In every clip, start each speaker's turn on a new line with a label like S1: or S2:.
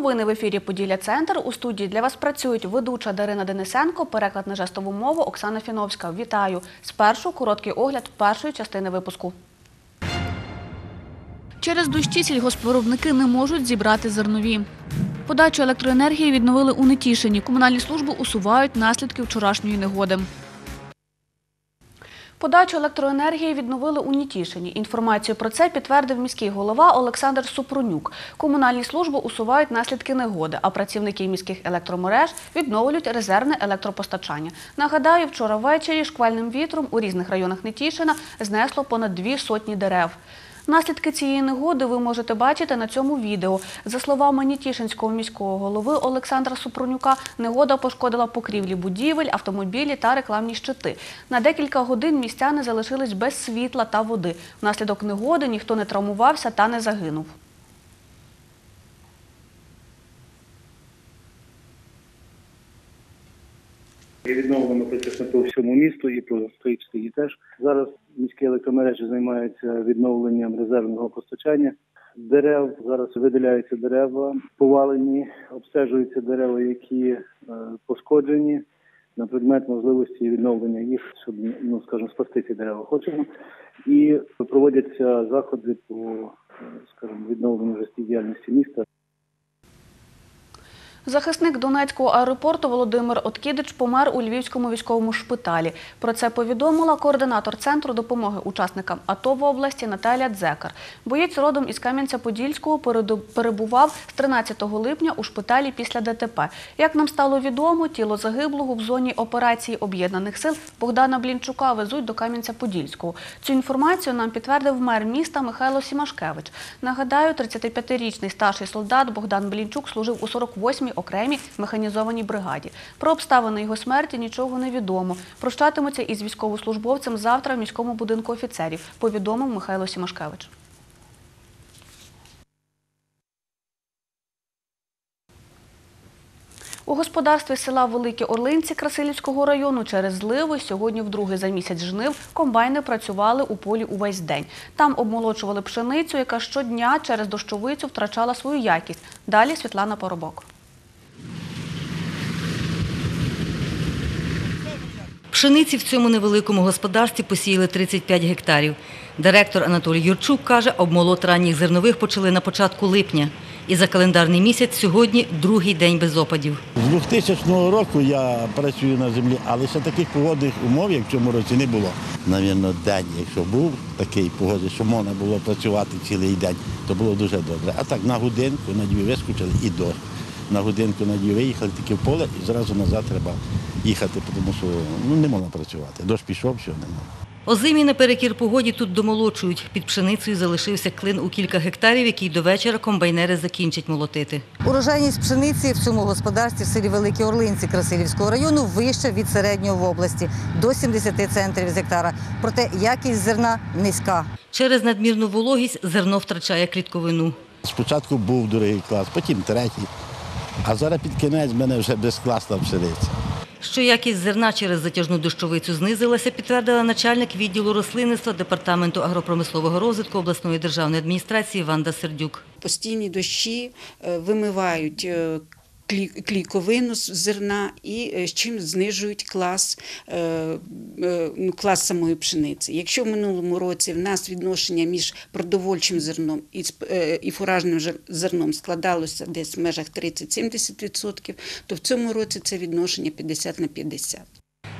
S1: Новини в ефірі Поділля Центр. У студії для вас працюють ведуча Дарина Денисенко, переклад на жестову мову Оксана Фіновська. Вітаю! Спершу короткий огляд першої частини випуску. Через дощі сільгоспвиробники не можуть зібрати зернові. Подачу електроенергії відновили у Нетішині. Комунальні служби усувають наслідки вчорашньої негоди. Подачу електроенергії відновили у Нітішині. Інформацію про це підтвердив міський голова Олександр Супрунюк. Комунальні служби усувають наслідки негоди, а працівники міських електромереж відновлюють резервне електропостачання. Нагадаю, вчора ввечері шквальним вітром у різних районах Нетішина знесло понад дві сотні дерев. Наслідки цієї негоди ви можете бачити на цьому відео. За словами Нітішинського міського голови Олександра Супронюка, негода пошкодила покрівлі будівель, автомобілі та рекламні щити. На декілька годин містяни залишились без світла та води. Внаслідок негоди ніхто не травмувався та не загинув.
S2: Є відновлено практично по всьому місту і по Стоїчській теж. Зараз міські електромережі займаються відновленням резервного постачання дерев. Зараз виділяються дерева, повалені, обстежуються дерева, які е, пошкоджені на предмет можливості відновлення їх, щоб ну скажімо, спасти ці дерева. Хочемо і проводяться заходи по е, скажімо, відновленню життєдіяльності міста.
S1: Захисник Донецького аеропорту Володимир Откідич помер у Львівському військовому шпиталі. Про це повідомила координатор Центру допомоги учасникам АТО в області Наталія Дзекар. Боєць родом із Кам'янця-Подільського перебував з 13 липня у шпиталі після ДТП. Як нам стало відомо, тіло загиблого в зоні операції Об'єднаних сил Богдана Блінчука везуть до Кам'янця-Подільського. Цю інформацію нам підтвердив мер міста Михайло Сімашкевич. Нагадаю, 35-річний старший солдат Богдан Блінчук служив у 48-й окремій механізованій бригаді. Про обставини його смерті нічого не відомо. Прощатимуться із військовослужбовцем завтра в міському будинку офіцерів, повідомив Михайло Сімашкевич. У господарстві села Великі Орлинці Красилівського району через зливи сьогодні вдруге за місяць жнив комбайни працювали у полі увесь день. Там обмолочували пшеницю, яка щодня через дощовицю втрачала свою якість. Далі Світлана Поробок.
S3: Пшениці в цьому невеликому господарстві посіяли 35 гектарів. Директор Анатолій Юрчук каже, обмолот ранніх зернових почали на початку липня. І за календарний місяць сьогодні другий день без опадів.
S4: З 2000 року я працюю на землі, але ще таких погодних умов, як в цьому році, не було. Навірно, день, якщо був такий погоди, що можна було працювати цілий день, то було дуже добре. А так на годинку на дві вискочили і дощ. На годинку на дві виїхали тільки в поле і зразу назад треба їхати, тому що ну, не можна працювати. Дощ пішов, все не можна.
S3: Озимі наперекір погоді тут домолочують. Під пшеницею залишився клин у кілька гектарів, який до вечора комбайнери закінчать молотити.
S5: Урожайність пшениці в цьому господарстві в селі Великі Орлинці Красилівського району вища від середнього в області до 70 центрів з гектара. Проте якість зерна низька.
S3: Через надмірну вологість зерно втрачає клітковину.
S4: Спочатку був другий клас, потім третій. А зараз під кінець мене вже безкласна пшениця.
S3: Що якість зерна через затяжну дощовицю знизилася, підтвердила начальник відділу рослинництва Департаменту агропромислового розвитку обласної державної адміністрації Ванда Сердюк.
S6: Постійні дощі е, вимивають е, клійковину зерна і е, з чим знижують клас, е, е, ну, клас самої пшениці. Якщо в минулому році в нас відношення між продовольчим зерном і фуражним зерном складалося десь в межах 30-70%, то в цьому році це відношення 50 на 50.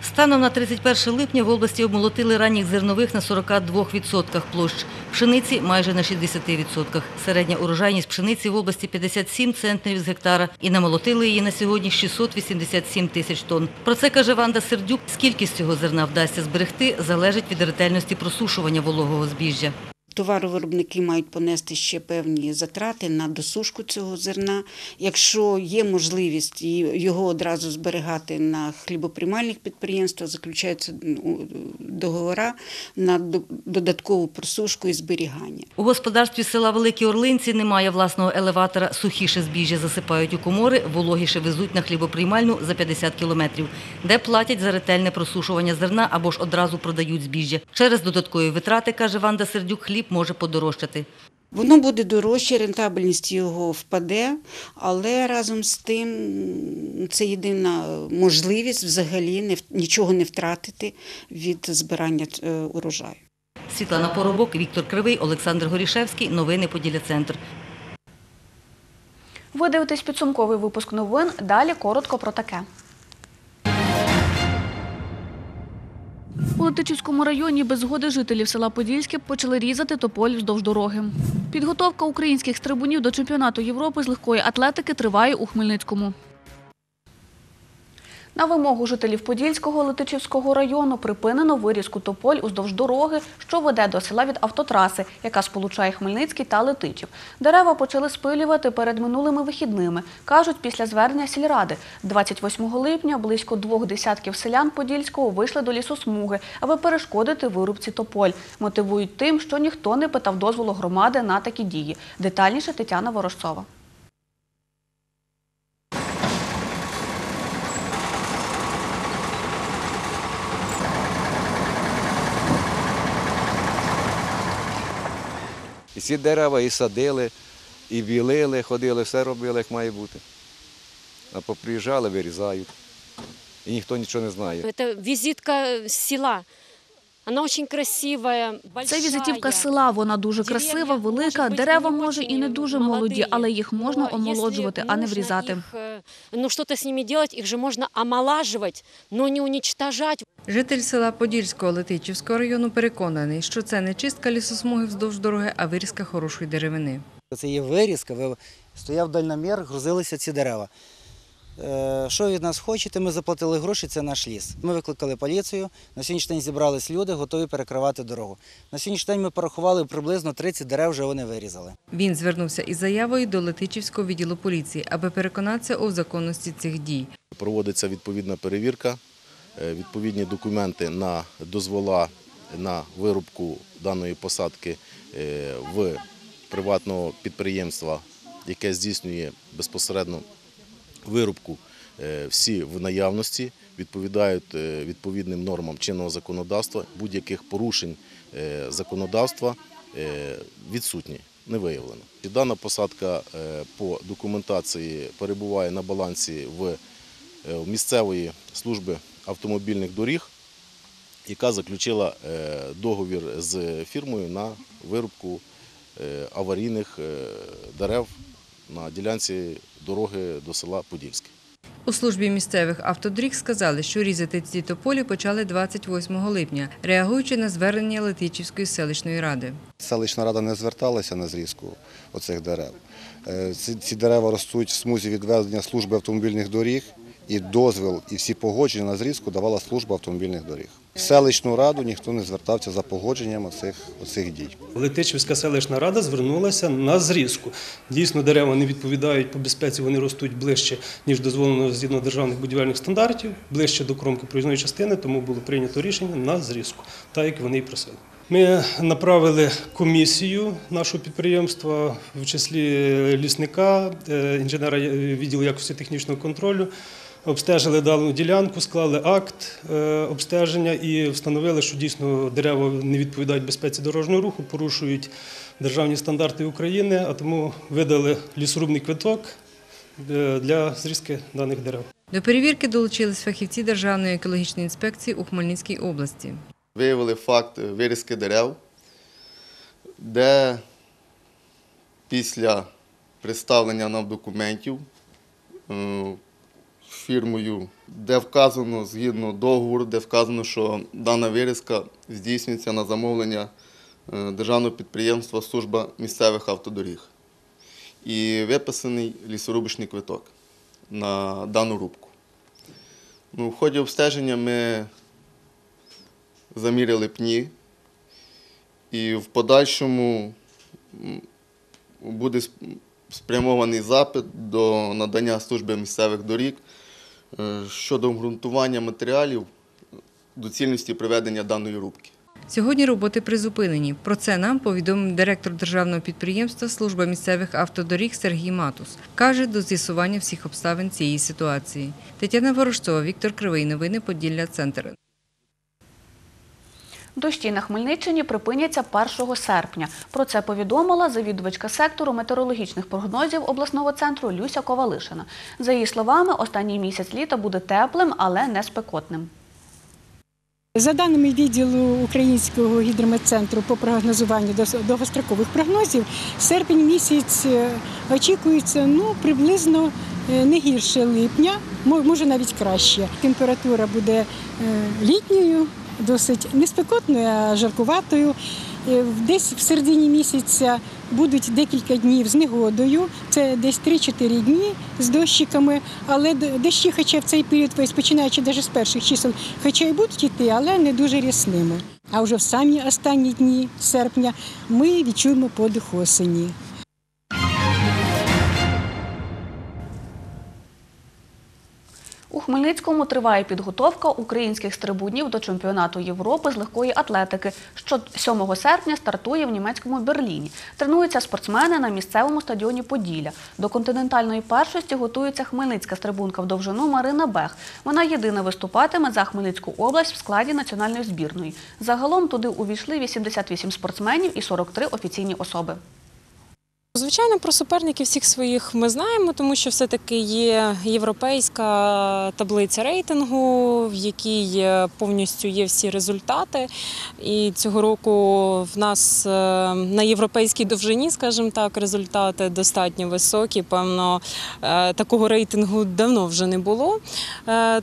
S3: Станом на 31 липня в області обмолотили ранніх зернових на 42% площ, пшениці майже на 60%. Середня урожайність пшениці в області 57 центнерів з гектара і намолотили її на сьогодні 687 тисяч тонн. Про це каже Ванда Сердюк. Скільки з цього зерна вдасться зберегти, залежить від ретельності просушування вологого збіжжя.
S6: Товаровиробники мають понести ще певні затрати на досушку цього зерна. Якщо є можливість його одразу зберігати на хлібоприймальних підприємствах, заключаються договори на додаткову просушку і зберігання.
S3: У господарстві села Великі Орлинці немає власного елеватора. Сухіше збіжжя засипають у комори, вологіше везуть на хлібоприймальну за 50 кілометрів, де платять за ретельне просушування зерна або ж одразу продають збіжжя. Через додаткові витрати, каже Ванда Сердюк, хліб може подорожчати.
S6: Воно буде дорожче, рентабельність його впаде, але разом з тим це єдина можливість взагалі не, нічого не втратити від збирання е, урожаю.
S3: Світлана Поробок, Віктор Кривий, Олександр Горішевський. Новини Поділля Центр.
S1: Ви дивитесь підсумковий випуск новин. Далі коротко про таке. У Летичівському районі без згоди жителів села Подільське почали різати тополь вздовж дороги. Підготовка українських стрибунів до чемпіонату Європи з легкої атлетики триває у Хмельницькому. На вимогу жителів Подільського Летичівського району припинено вирізку тополь уздовж дороги, що веде до села від автотраси, яка сполучає Хмельницький та Летичів. Дерева почали спилювати перед минулими вихідними, кажуть після звернення сільради. 28 липня близько двох десятків селян Подільського вийшли до лісосмуги, аби перешкодити вирубці тополь. Мотивують тим, що ніхто не питав дозволу громади на такі дії. Детальніше Тетяна Ворожцова.
S7: І ці дерева і садили, і білили, ходили, все робили, як має бути. А поприїжджали, вирізають. І ніхто нічого не знає.
S8: Це візитка з села. Она очень красивая,
S1: Це візитівка села. Вона дуже красива, велика. Дерева може і не дуже молоді, але їх можна омолоджувати, а не врізати.
S8: Э, ну, что-то с ними делать, их же можно омолаживать, но не уничтожать.
S9: Житель села Подільського Летичівського району переконаний, що це не чистка лісосмуги вздовж дороги, а вирізка хорошої деревини.
S10: Це є вирізка, ви- стояв дальномір, грузилися ці дерева. Е, Що від нас хочете? Ми заплатили гроші, це наш ліс. Ми викликали поліцію. На сьогоднішній день зібрались люди, готові перекривати дорогу. На сьогоднішній день ми порахували приблизно 30 дерев вже вони вирізали.
S9: Він звернувся із заявою до Летичівського відділу поліції, аби переконатися у законності цих дій.
S11: Проводиться відповідна перевірка, е, відповідні документи на дозвола на вирубку даної посадки е, в приватного підприємства, яке здійснює безпосередньо вирубку, е, всі в наявності, відповідають е, відповідним нормам чинного законодавства, будь-яких порушень е, законодавства відсутні, не виявлено. Дана посадка по документації перебуває на балансі в місцевої служби автомобільних доріг, яка заключила договір з фірмою на вирубку е, аварійних дерев на ділянці дороги до села Подільське.
S9: У службі місцевих автодріг сказали, що різати ці тополі почали 28 липня, реагуючи на звернення Летичівської селищної ради.
S12: Селищна рада не зверталася на зрізку оцих дерев. Е, Ці, ці дерева ростуть в смузі відведення служби автомобільних доріг, і дозвіл, і всі погодження на зрізку давала служба автомобільних доріг. В селищну раду ніхто не звертався за погодженням оцих, оцих дій.
S13: Летичівська селищна рада звернулася на зрізку. Дійсно, дерева не відповідають по безпеці, вони ростуть ближче, ніж дозволено згідно державних будівельних стандартів, ближче до кромки проїзної частини, тому було прийнято рішення на зрізку, так як вони і просили. Ми направили комісію нашого підприємства, в числі лісника, е, інженера е, відділу якості технічного контролю. Обстежили дану ділянку, склали акт е, обстеження і встановили, що дійсно дерева не відповідають безпеці дорожнього руху, порушують державні стандарти України, а тому видали лісорубний квиток е, для зрізки даних дерев.
S9: До перевірки долучились фахівці Державної екологічної інспекції у Хмельницькій області.
S14: Виявили факт вирізки дерев, де після представлення нам документів е, фірмою, де вказано згідно договору, де вказано, що дана вирізка здійснюється на замовлення е, державного підприємства Служба місцевих автодоріг. І виписаний лісорубочний квиток на дану рубку. Ну, в ході обстеження ми заміряли пні, і в подальшому буде спрямований запит до надання служби місцевих доріг щодо обґрунтування матеріалів доцільності проведення даної рубки.
S9: Сьогодні роботи призупинені. Про це нам повідомив директор державного підприємства Служба місцевих автодоріг Сергій Матус. Каже, до з'ясування всіх обставин цієї ситуації. Тетяна Ворожцова, Віктор Кривий. Новини Поділля Центр.
S1: Дощі на Хмельниччині припиняться 1 серпня. Про це повідомила завідувачка сектору метеорологічних прогнозів обласного центру Люся Ковалишина. За її словами, останній місяць літа буде теплим, але не спекотним.
S15: За даними відділу Українського гідрометцентру по прогнозуванню довгострокових прогнозів, серпень місяць е, очікується ну, приблизно е, не гірше липня, може навіть краще. Температура буде е, літньою, досить не спекотною, а жаркуватою. Е, Десь в середині місяця будуть декілька днів з негодою, це десь 3-4 дні з дощиками, але дощі, хоча в цей період, починаючи навіть з перших чисел, хоча й будуть йти, але не дуже рясними. А вже в самі останні дні серпня ми відчуємо подих осені.
S1: Хмельницькому триває підготовка українських стрибунів до чемпіонату Європи з легкої атлетики, що 7 серпня стартує в німецькому Берліні. Тренуються спортсмени на місцевому стадіоні Поділля. До континентальної першості готується хмельницька стрибунка в довжину Марина Бех. Вона єдина виступатиме за Хмельницьку область в складі національної збірної. Загалом туди увійшли 88 спортсменів і 43 офіційні особи.
S16: Звичайно, про суперників всіх своїх ми знаємо, тому що все-таки є європейська таблиця рейтингу, в якій е, повністю є всі результати. І цього року в нас е, на європейській довжині, скажімо так, результати достатньо високі. Певно, е, такого рейтингу давно вже не було.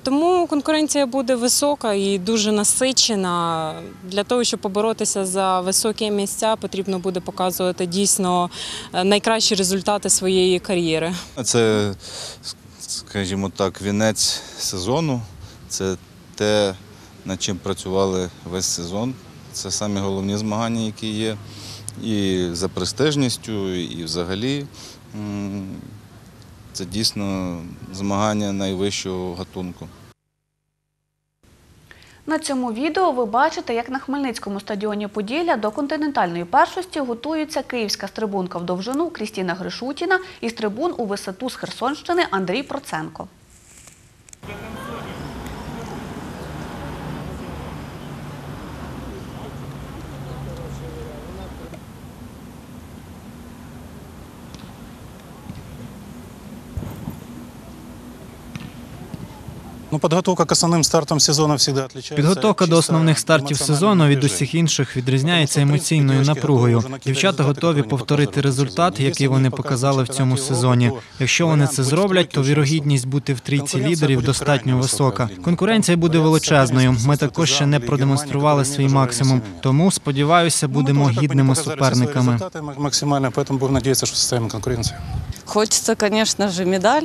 S16: Тому конкуренція буде висока і дуже насичена. Для того, щоб поборотися за високі місця, потрібно буде показувати дійсно найкращі результати своєї кар'єри.
S17: Це, скажімо так, вінець сезону. Це те, над чим працювали весь сезон. Це самі головні змагання, які є. І за престижністю, і взагалі. Це дійсно змагання найвищого гатунку.
S1: На цьому відео ви бачите, як на Хмельницькому стадіоні Поділля до континентальної першості готується київська стрибунка в довжину Крістіна Гришутіна і стрибун у висоту з Херсонщини Андрій Проценко.
S18: Ну, подготовка к основным стартам сезона всегда отличается.
S19: Підготовка до основних стартів сезону від усіх інших відрізняється емоційною напругою. Дівчата готові повторити результат, який вони показали в цьому сезоні. Якщо вони це зроблять, то вірогідність бути в трійці лідерів достатньо висока. Конкуренція буде величезною. Ми також ще не продемонстрували свій максимум. Тому сподіваюся, будемо гідними суперниками.
S18: Результаты максимально, поэтому будем надеяться, что составим конкуренцию.
S20: Хочеться, звісно ж, медаль.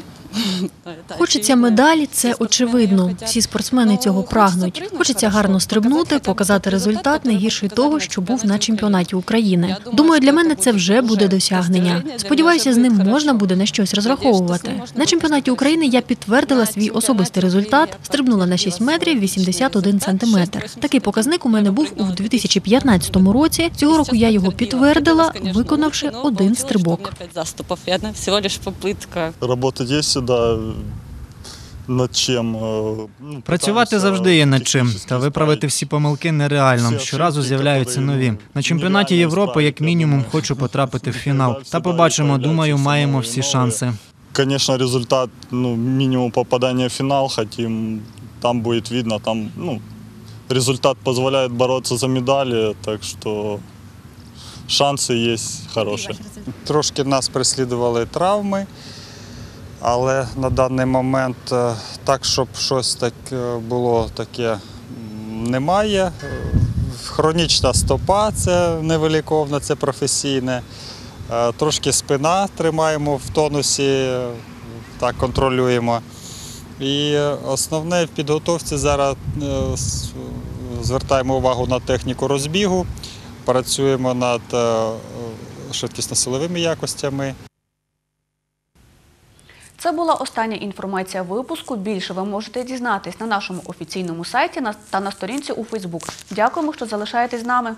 S21: Хочеться медалі, це очевидно. Всі спортсмени цього прагнуть. Хочеться гарно стрибнути, показати результат не гірший того, що був на чемпіонаті України. Думаю, для мене це вже буде досягнення. Сподіваюся, з ним можна буде на щось розраховувати. На чемпіонаті України я підтвердила свій особистий результат, стрибнула на 6 метрів 81 сантиметр. Такий показник у мене був у 2015 році. Цього року я його підтвердила, виконавши один стрибок.
S20: П'ять заступів, всього лиш попитка.
S22: Работать есть всегда над чем. э, ну,
S19: Працювати завжди є над чим, та виправити всі помилки нереально. Щоразу з'являються нові. На чемпіонаті Європи, як мінімум, хочу потрапити в фінал. Та побачимо. Думаю, маємо всі шанси.
S22: Конечно, результат, ну, минимум попадания в финал хотим. Там будет видно, там, ну, результат позволяет бороться за медали, так что шансы есть хорошие.
S23: Трошки нас переслідували травми, але на даний момент е, так, щоб щось так е, було таке, немає. Е, Хронічна стопа це невиліковна, це професійне. Трошки спина тримаємо в тонусі, так контролюємо. І основне в підготовці зараз звертаємо увагу на техніку розбігу, працюємо над швидкісно-силовими якостями.
S1: Це була остання інформація випуску. Більше ви можете дізнатись на нашому офіційному сайті та на сторінці у Фейсбук. Дякуємо, що залишаєтесь з нами.